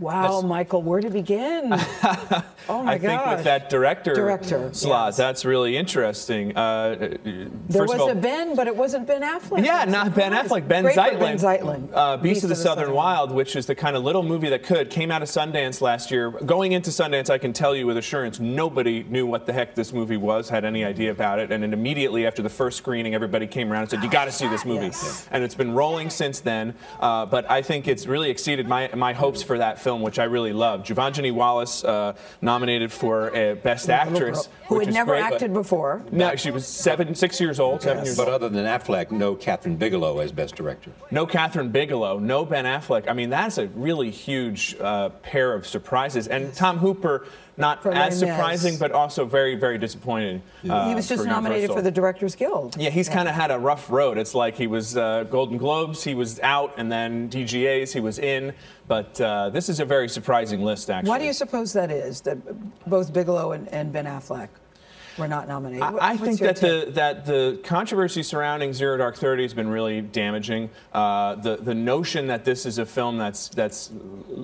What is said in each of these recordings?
Wow, That's- Michael, where to begin? oh my I think gosh. with that director, Director, slot, yes. that's really interesting. Uh, there was of all, a Ben, but it wasn't Ben Affleck. Yeah, not Ben. Affleck, Ben Great Zeitlin. Ben Zeitlin. Uh, Beast, of the, Southern, Wild, which is the kind of little movie that could, came out of Sundance last year. Going into Sundance, I can tell you with assurance, nobody knew what the heck this movie was, had any idea about it. And then immediately after the first screening, everybody came around and said, You got to see this movie. Yes. And it's been rolling since then. Uh, but I think it's really exceeded my, my hopes for that film, which I really love. Quvenzhané Wallis uh, nominated for uh, Best Actress. Who had never great. acted before. No, she was seven, six years old, seven years But old. other than Affleck, no Kathryn Bigelow as Best Director. No Kathryn Bigelow, no Ben Affleck. I mean, that's a really huge uh, pair of surprises. And Tom Hooper, not as surprising, but also very, very disappointing. uh, he was just for nominated Universal. for the Directors Guild. Yeah, he's kind of had a rough road. It's like he was uh, Golden Globes, he was out, and then DGAs, he was in. But uh, this is a very surprising list, actually. Why do you suppose that is, that both Bigelow and, and Ben Affleck were not nominated? I, I think that take? the that the controversy surrounding Zero Dark Thirty has been really damaging. Uh, the the notion that this is a film that's that's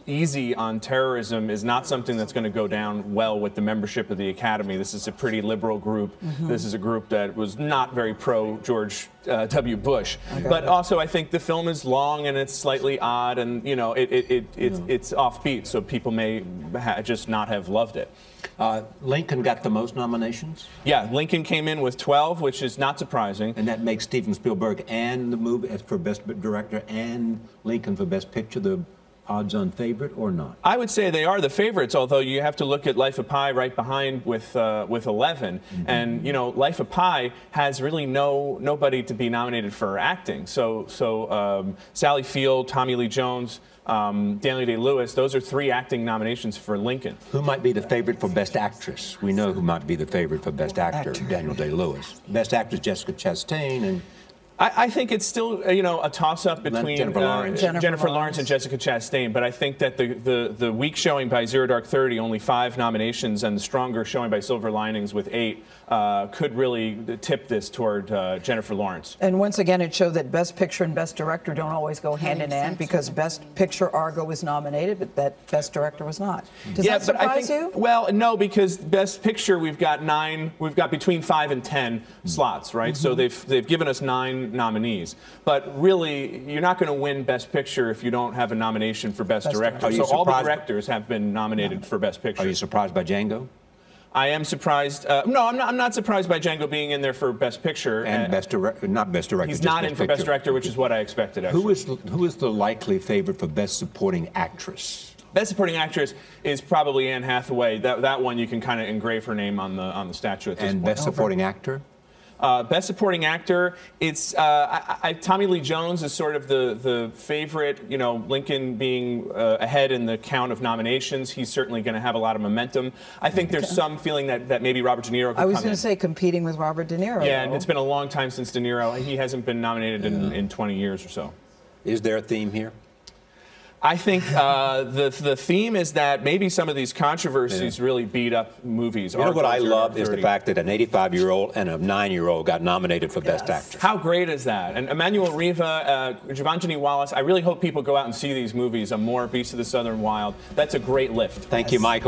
easy on terrorism is not something that's going to go down well with the membership of the Academy. This is a pretty liberal group. Mm-hmm. This is a group that was not very pro George uh, W. Bush. But also, I think the film is long and it's slightly odd, and you know it, it, it, it Mm. it's offbeat, so people may ha- just not have loved it. Uh, Lincoln got the most nominations, Yeah, Lincoln came in with 12, which is not surprising. and that makes Steven Spielberg and the movie for Best Director and Lincoln for Best Picture the odds-on favorite, or not? I would say they are the favorites, although you have to look at Life of Pi right behind with uh, with 11, and you know Life of Pi has really no nobody to be nominated for acting. So so um, Sally Field, Tommy Lee Jones, um, Daniel Day Lewis, those are three acting nominations for Lincoln. Who might be the favorite for Best Actress? We know who might be the favorite for Best Actor, Actor. Daniel Day-Lewis. Best Actress, Jessica Chastain, and I, I think it's still uh, you know a toss-up between Jennifer uh, Lawrence. Jennifer Lawrence and Jessica Chastain, but I think that the, the, the weak showing by Zero Dark Thirty, only five nominations, and the stronger showing by Silver Linings with eight, uh, could really tip this toward uh, Jennifer Lawrence. And once again, it showed that Best Picture and Best Director don't always go hand in hand because Best Picture Argo was nominated, but that Best Director was not. Does that surprise think, you? Well, no, because Best Picture we've got nine, we've got between five and ten slots, right? So Mm-hmm. they've they've given us nine nominees, but really you're not going to win Best Picture if you don't have a nomination for Best, Best Director. Director. Are you So all the directors have been nominated for Best Picture. are you surprised by Django I am surprised. Uh, no, I'm not. I'm not surprised by Django being in there for Best Picture. and Uh, Best Director? Not Best Director. He's not in for Best Director, which is what I expected. Actually. Who is who is the likely favorite for Best Supporting Actress? Best Supporting Actress is probably Anne Hathaway. That that one you can kind of engrave her name on the on the statue at this And point. Best Supporting Actor? Uh, Best Supporting Actor, it's uh, I, I, Tommy Lee Jones is sort of the the favorite. You know, Lincoln being uh, ahead in the count of nominations, he's certainly going to have a lot of momentum. I think there's some feeling that, that maybe Robert De Niro could I was going to say competing with Robert De Niro. yeah, and it's been a long time since De Niro. He hasn't been nominated in, in 20 years or so. Is there a theme here? I think uh, the the theme is that maybe some of these controversies really beat up movies. You know what I love Dark is the fact that an 85 year old and a 9 year old got nominated for Best Yes. Actress. How great is that? And Emmanuelle Riva, uh, Quvenzhané Wallis, I really hope people go out and see these movies, Amour, Beast of the Southern Wild. That's a great lift. Thank you, Michael.